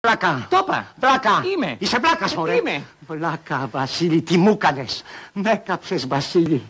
Πλάκα. Το είπα. Πλάκα. Είμαι. Είσαι πλάκας, μωρέ. Ε, είμαι. Πλάκα, Βασίλη, τι μου έκανες; Με έκαψες, Βασίλη.